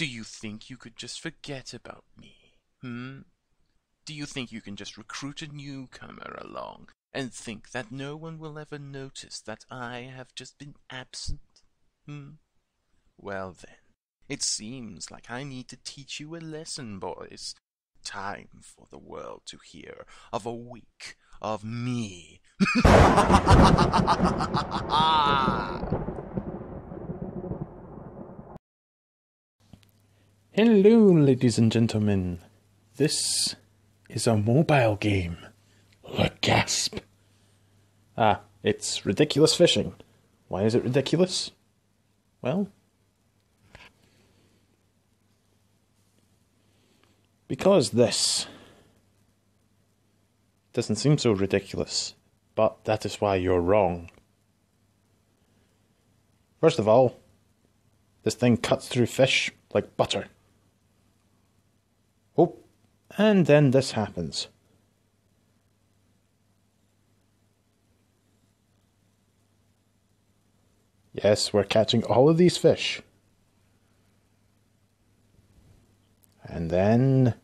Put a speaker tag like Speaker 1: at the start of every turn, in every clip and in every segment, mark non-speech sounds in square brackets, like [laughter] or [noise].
Speaker 1: Do you think you could just forget about me? Hmm? Do you think you can just recruit a newcomer along and think that no one will ever notice that I have just been absent? Hmm? Well then, it seems like I need to teach you a lesson, boys. Time for the world to hear of a week of me. [laughs]
Speaker 2: Hello, ladies and gentlemen. This is a mobile game. The gasp. Ah, it's ridiculous fishing. Why is it ridiculous? Well, because this doesn't seem so ridiculous, but that is why you're wrong. First of all, this thing cuts through fish like butter. Oh, and then this happens. Yes, we're catching all of these fish. And then.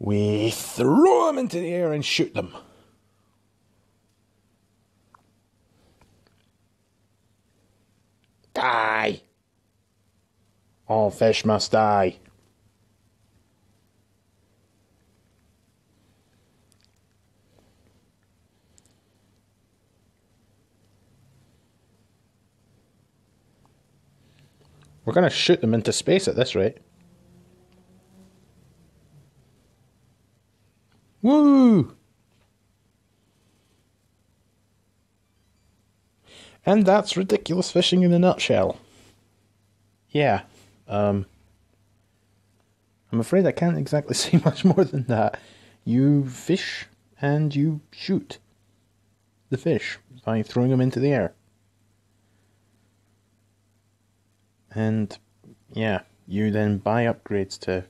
Speaker 2: We throw them into the air and shoot them. Die! All fish must die. We're going to shoot them into space at this rate. Woo! And that's ridiculous fishing in a nutshell. Yeah, um, I'm afraid I can't exactly [laughs] say much more than that. You fish and you shoot the fish by throwing them into the air. And yeah, you then buy upgrades to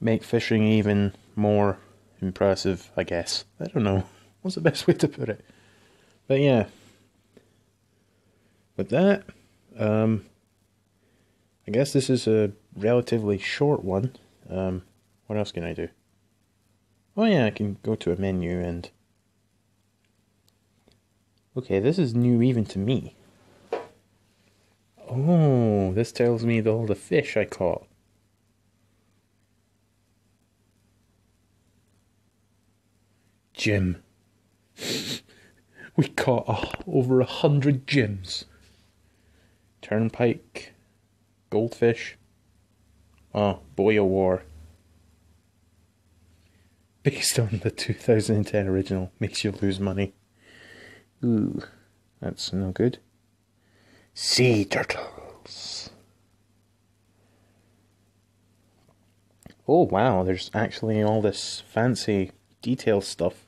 Speaker 2: make fishing even more impressive, I guess. I don't know. [laughs] What's the best way to put it? But yeah. With that, um, I guess this is a relatively short one. Um, what else can I do? Oh yeah, I can go to a menu and... Okay, this is new even to me. Oh, this tells me all the fish I caught. Jim. [laughs] we caught over a hundred Jims. Turnpike. Goldfish. Oh, Boy o' War. [laughs] Based on the 2010 original, makes you lose money. Ooh, that's no good. Sea turtles. Oh wow, there's actually all this fancy detail stuff.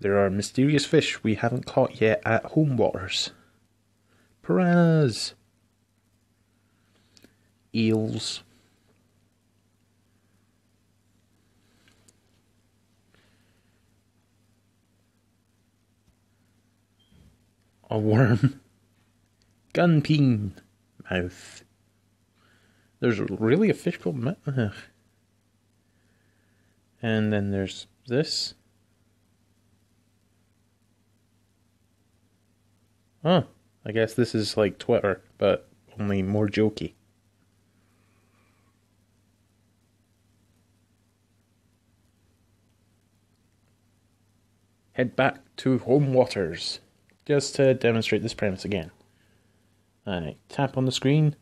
Speaker 2: There are mysterious fish we haven't caught yet at home waters. Piranhas. Eels. A worm. [laughs] Gunpeen. Mouth. There's really a fish called mouth. And then there's this. Huh. I guess this is like Twitter, but only more jokey. Head back to home waters. Just to demonstrate this premise again. I tap on the screen,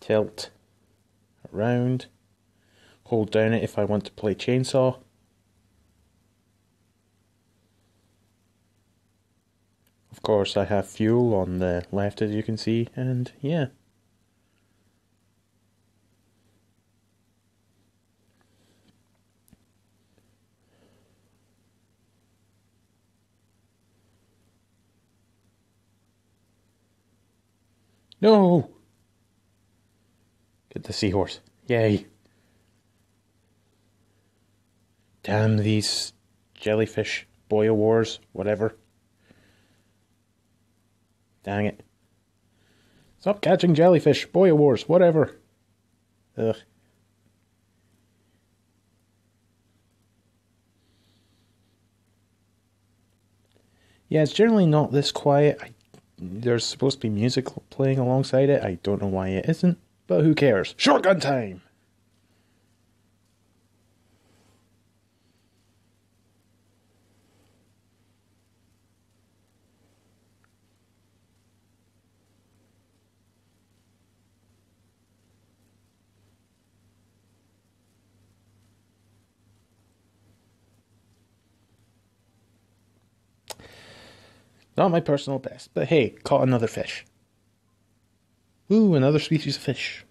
Speaker 2: tilt around, hold down it if I want to play chainsaw. Of course, I have fuel on the left as you can see, and yeah. No! Get the seahorse. Yay. Damn these jellyfish. Boya Wars, whatever. Dang it. Stop catching jellyfish, Boya Wars, whatever. Ugh. Yeah, it's generally not this quiet. I, there's supposed to be music playing alongside it. I don't know why it isn't, but who cares? Shotgun time! Not my personal best, but hey, caught another fish. Ooh, another species of fish.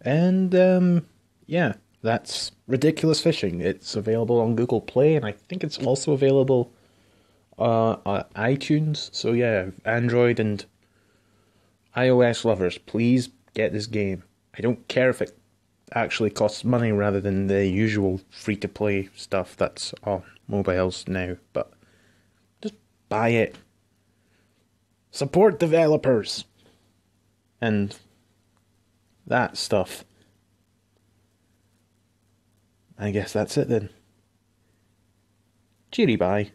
Speaker 2: And, um, yeah, that's Ridiculous Fishing. It's available on Google Play, and I think it's also available uh, on iTunes. So, yeah, Android and iOS lovers, please get this game. I don't care if it actually costs money rather than the usual free to play stuff that's on mobiles now, but buy it. Support developers. And that stuff. I guess that's it then. Cheery bye.